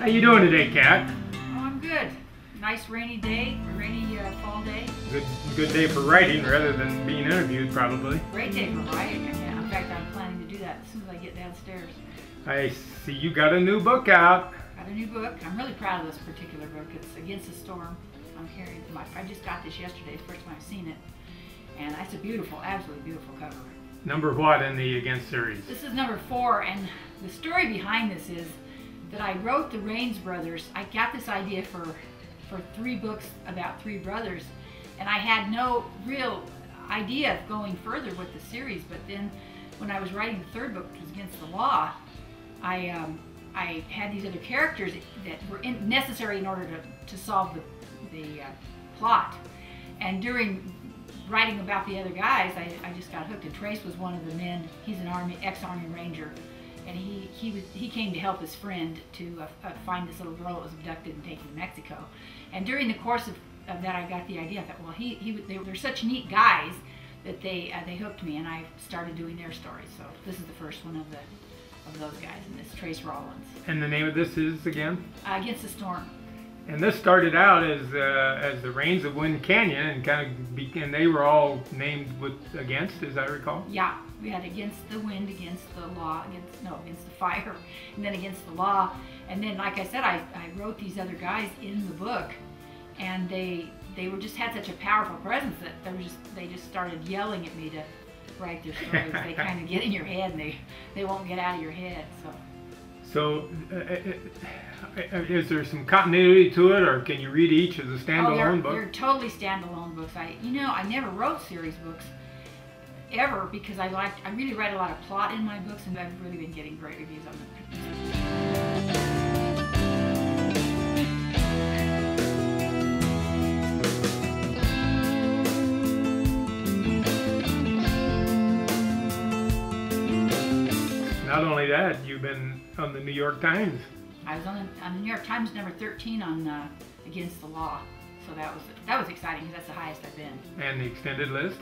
How you doing today, Kat? Oh, I'm good. Nice rainy day, rainy uh, fall day. Good, good day for writing rather than being interviewed, probably. Great day for writing. Yeah, in fact, I'm planning to do that as soon as I get downstairs. I see you got a new book out. Got a new book. I'm really proud of this particular book. It's Against the Storm. I'm carrying my. I just got this yesterday. It's the first time I've seen it, and it's a beautiful, absolutely beautiful cover. Number what in the Against series? This is number four, and the story behind this is that I wrote the Rains brothers. I got this idea for for three books about three brothers, and I had no real idea of going further with the series. But then, when I was writing the third book, which was Against the Law, I um, I had these other characters that were in, necessary in order to, to solve the the uh, plot. And during writing about the other guys, I, I just got hooked. And Trace was one of the men. He's an army ex-army ranger, and he he was he came to help his friend to uh, uh, find this little girl that was abducted and taken to Mexico. And during the course of, of that, I got the idea. I thought, well, he he they, they're such neat guys that they uh, they hooked me, and I started doing their stories. So this is the first one of the of those guys, and this Trace Rollins. And the name of this is again? Uh, Against the Storm. And this started out as uh, as the Rains of Wind Canyon, and kind of be, and they were all named with against, as I recall. Yeah, we had against the wind, against the law, against no, against the fire, and then against the law. And then, like I said, I, I wrote these other guys in the book, and they they were just had such a powerful presence that they were just they just started yelling at me to write their stories. they kind of get in your head, and they they won't get out of your head. So. So, uh, uh, uh, is there some continuity to it, or can you read each as a standalone oh, book? They're totally standalone books. I, you know, I never wrote series books ever because I liked, I really write a lot of plot in my books, and I've really been getting great reviews on them. Not only that, you've been on the New York Times. I was on the, on the New York Times number 13 on uh, Against the Law, so that was that was exciting because that's the highest I've been. And the extended list.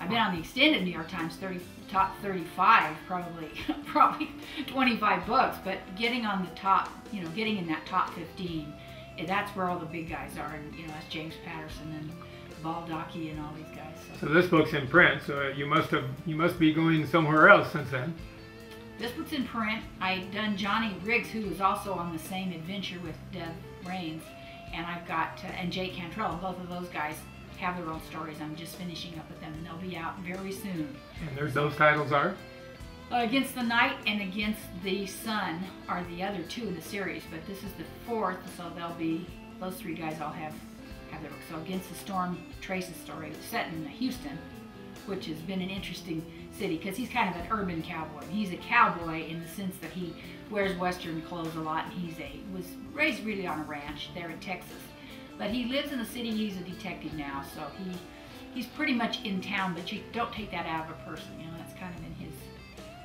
I've been on the extended New York Times 30 top 35, probably probably 25 books, but getting on the top, you know, getting in that top 15, eh, that's where all the big guys are, and you know, that's James Patterson and Baldacci and all these guys. So. so this book's in print, so you must have you must be going somewhere else since then. This book's in print. I done Johnny Riggs, who was also on the same adventure with Dev Rains, and I've got uh, and Jake Cantrell. Both of those guys have their own stories. I'm just finishing up with them, and they'll be out very soon. And those titles are. Uh, against the Night and Against the Sun are the other two in the series, but this is the fourth, so they'll be those three guys all have have their books. So Against the Storm, Trace's story, set in Houston, which has been an interesting city because he's kind of an urban cowboy. He's a cowboy in the sense that he wears western clothes a lot and he's a was raised really on a ranch there in Texas. But he lives in the city, he's a detective now, so he he's pretty much in town, but you don't take that out of a person, you know, that's kind of in his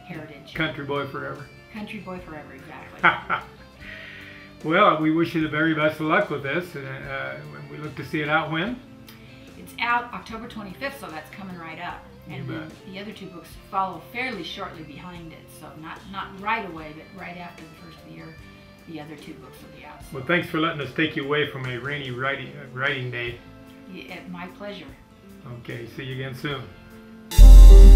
heritage. Country boy forever. Country boy forever, exactly. well, we wish you the very best of luck with this. Uh, we look to see it out when? It's out October 25th, so that's coming right up. And the other two books follow fairly shortly behind it, so not not right away, but right after the first of the year, the other two books will be out. So. Well, thanks for letting us take you away from a rainy writing uh, writing day. Yeah, my pleasure. Okay, see you again soon.